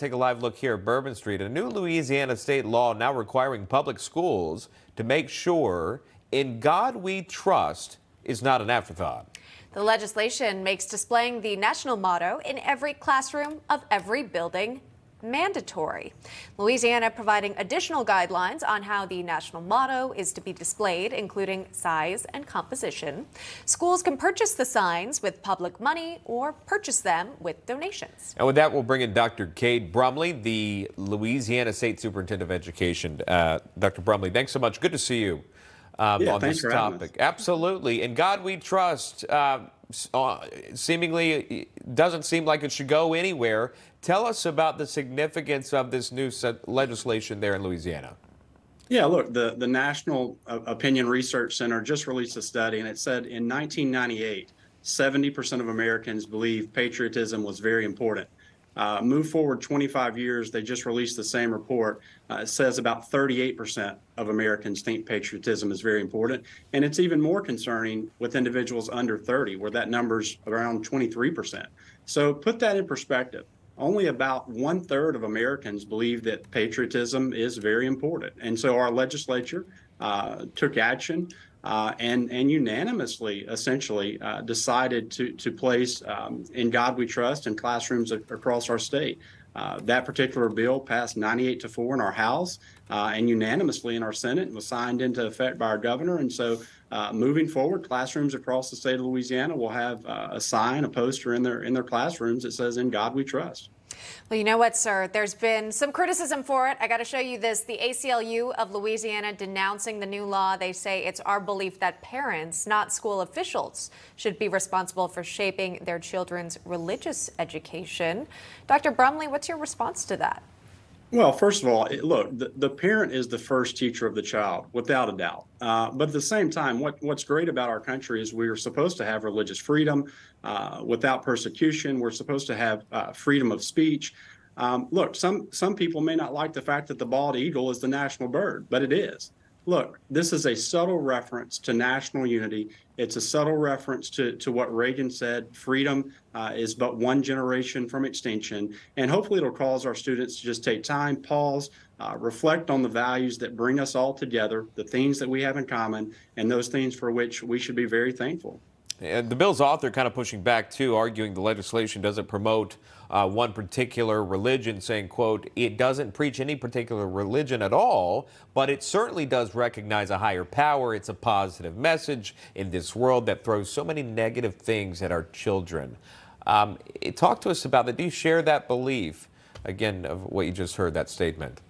take a live look here at Bourbon Street. A new Louisiana state law now requiring public schools to make sure in God we trust is not an afterthought. The legislation makes displaying the national motto in every classroom of every building mandatory. Louisiana providing additional guidelines on how the national motto is to be displayed, including size and composition. Schools can purchase the signs with public money or purchase them with donations. And with that, we'll bring in Dr. Cade Brumley, the Louisiana State Superintendent of Education. Uh, Dr. Brumley, thanks so much. Good to see you um, yeah, on this topic. Absolutely. And God we trust. Uh, uh, seemingly doesn't seem like it should go anywhere. Tell us about the significance of this new legislation there in Louisiana. Yeah, look, the, the National uh, Opinion Research Center just released a study, and it said in 1998, 70% of Americans believe patriotism was very important. Uh, move forward 25 years, they just released the same report. Uh, it says about 38% of Americans think patriotism is very important. And it's even more concerning with individuals under 30, where that number's around 23%. So put that in perspective. Only about one third of Americans believe that patriotism is very important. And so our legislature uh, took action uh, and and unanimously, essentially, uh, decided to to place um, "In God We Trust" in classrooms across our state. Uh, that particular bill passed 98 to 4 in our House uh, and unanimously in our Senate and was signed into effect by our governor. And so, uh, moving forward, classrooms across the state of Louisiana will have uh, a sign, a poster in their in their classrooms that says "In God We Trust." Well, you know what, sir? There's been some criticism for it. I got to show you this. The ACLU of Louisiana denouncing the new law. They say it's our belief that parents, not school officials, should be responsible for shaping their children's religious education. Dr. Brumley, what's your response to that? Well, first of all, look, the, the parent is the first teacher of the child, without a doubt. Uh, but at the same time, what, what's great about our country is we are supposed to have religious freedom uh, without persecution. We're supposed to have uh, freedom of speech. Um, look, some some people may not like the fact that the bald eagle is the national bird, but it is. Look, this is a subtle reference to national unity. It's a subtle reference to, to what Reagan said freedom uh, is but one generation from extinction. And hopefully, it'll cause our students to just take time, pause, uh, reflect on the values that bring us all together, the things that we have in common, and those things for which we should be very thankful. And the bill's author kind of pushing back too, arguing the legislation doesn't promote uh, one particular religion, saying, quote, it doesn't preach any particular religion at all, but it certainly does recognize a higher power. It's a positive message in this world that throws so many negative things at our children. Um, talk to us about that. Do you share that belief, again, of what you just heard, that statement?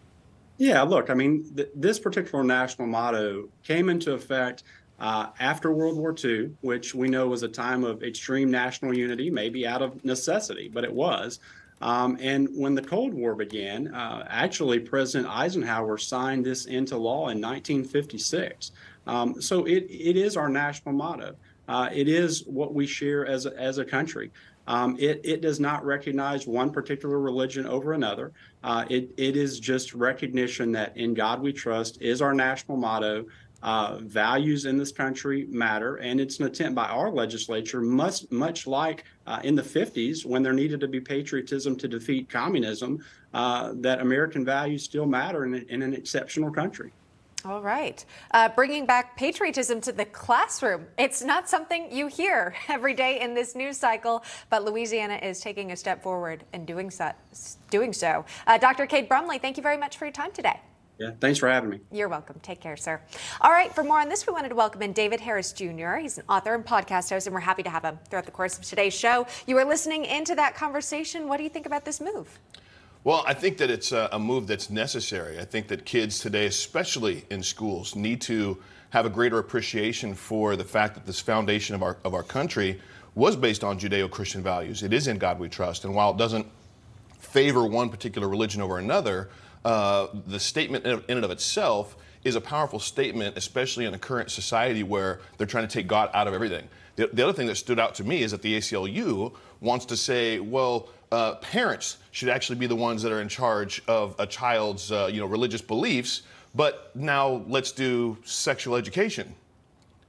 Yeah, look, I mean, th- this particular national motto came into effect uh, after World War II, which we know was a time of extreme national unity, maybe out of necessity, but it was. Um, and when the Cold War began, uh, actually, President Eisenhower signed this into law in 1956. Um, so it, it is our national motto. Uh, it is what we share as a, as a country. Um, it, it does not recognize one particular religion over another. Uh, it, it is just recognition that in God we trust is our national motto. Uh, values in this country matter, and it's an attempt by our legislature, much much like uh, in the 50s when there needed to be patriotism to defeat communism, uh, that American values still matter in, in an exceptional country. All right. Uh, bringing back patriotism to the classroom. It's not something you hear every day in this news cycle, but Louisiana is taking a step forward in doing so. Doing so. Uh, Dr. Cade Brumley, thank you very much for your time today. Yeah, thanks for having me. You're welcome. Take care, sir. All right, for more on this, we wanted to welcome in David Harris Jr. He's an author and podcast host, and we're happy to have him throughout the course of today's show. You are listening into that conversation. What do you think about this move? Well, I think that it's a, move that's necessary. I think that kids today, especially in schools, need to have a greater appreciation for the fact that this foundation of our, of our country was based on Judeo Christian values. It is in God we trust. And while it doesn't favor one particular religion over another, uh, the statement in and of itself is a powerful statement, especially in a current society where they're trying to take God out of everything. The, the other thing that stood out to me is that the ACLU wants to say, well, uh, parents should actually be the ones that are in charge of a child's, uh, you know, religious beliefs. But now let's do sexual education.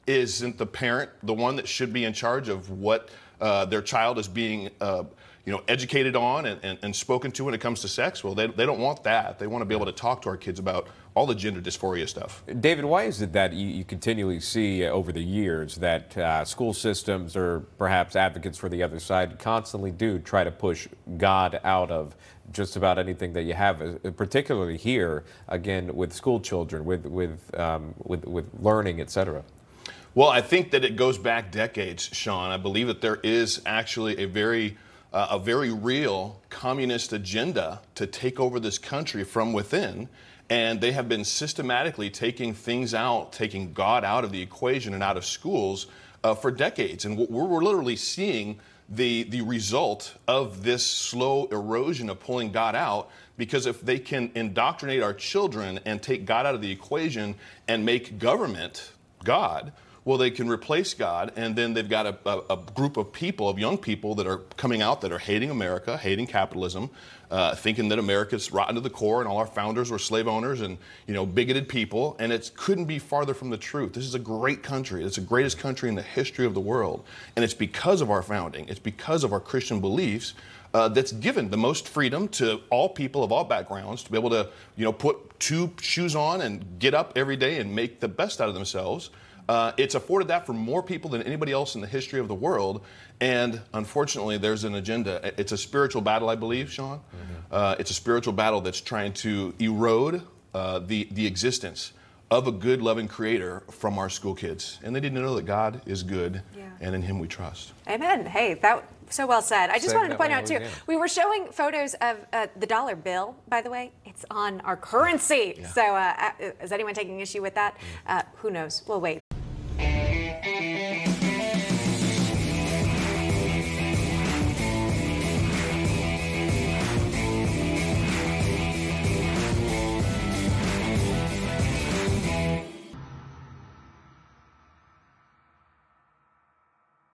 Isn't the parent the one that should be in charge of what uh, their child is being uh, you know, educated on and, and, and spoken to when it comes to sex. Well, they, they don't want that. They want to be able to talk to our kids about all the gender dysphoria stuff. David, why is it that you, you continually see uh, over the years that uh, school systems or perhaps advocates for the other side constantly do try to push God out of just about anything that you have, uh, particularly here, again, with school children, with, with, um, with, with learning, et cetera? Well, I think that it goes back decades, Shaun. I believe that there is actually a very uh, a very real communist agenda to take over this country from within and they have been systematically taking things out, taking God out of the equation and out of schools uh, for decades. And we're, we're literally seeing the, the result of this slow erosion of pulling God out because if they can indoctrinate our children and take God out of the equation and make government God, well, they can replace God, and then they've got a, a, a, group of people, of young people, that are coming out that are hating America, hating capitalism, uh, thinking that America's rotten to the core, and all our founders were slave owners and you know bigoted people, and it couldn't be farther from the truth. This is a great country. It's the greatest country in the history of the world, and it's because of our founding. It's because of our Christian beliefs. Uh, that's given the most freedom to all people of all backgrounds to be able to, you know, put two shoes on and get up every day and make the best out of themselves. Uh, it's afforded that for more people than anybody else in the history of the world. And unfortunately, there's an agenda. It's a spiritual battle, I believe, Shaun. Mm-hmm. Uh, it's a spiritual battle that's trying to erode uh, the, the existence of a good, loving creator from our school kids. And they didn't know that God is good, yeah. and in Him we trust. Amen. Hey, that so well said. I just wanted to point out too. We were showing photos of uh, the dollar bill. By the way, it's on our currency. Yeah. So, uh, uh is anyone taking issue with that? Mm. Uh, who knows? We'll wait.